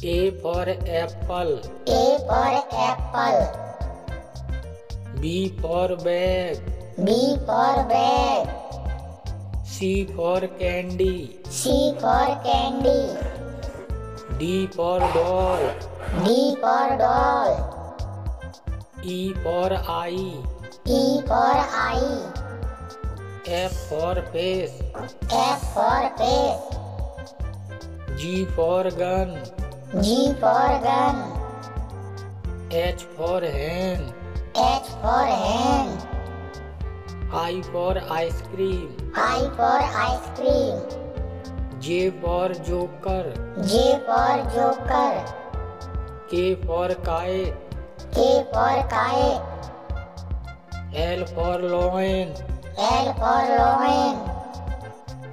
A for apple. A for apple. B for bag. B for bag. C for candy. C for candy. D for doll. D for doll. E for eye. E for eye. F for face. F for face. G for gun. G for gun. H for hand. H for hand. I for ice cream. I for ice cream. J for joker. J for joker. K for kite. K for kite. L for lion. L for lion.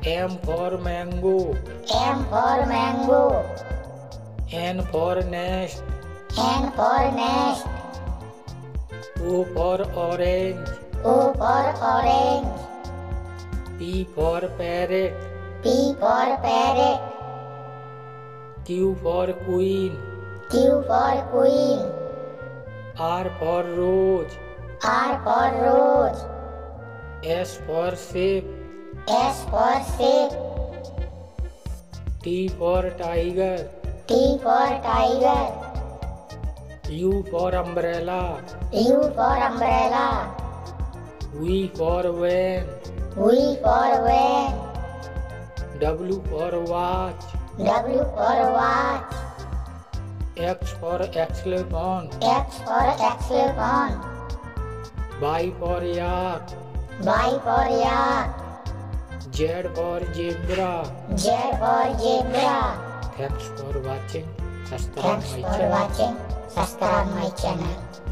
M for mango. M for mango. N for nest. N for nest. O for orange. O for orange. P for parrot. P for parrot. Q for queen. Q for queen. R for rose. R for rose. S for shape. S for sheep. T for tiger. T for tiger. U for umbrella. U for umbrella. V for van. V for van. W for watch. W for watch. X for xylophone. X for xylophone. Y for yak. Y for yak. Z for zebra. Z for zebra. Thanks for watching. Subscribe Thanks my for channel. watching. Subscribe my channel.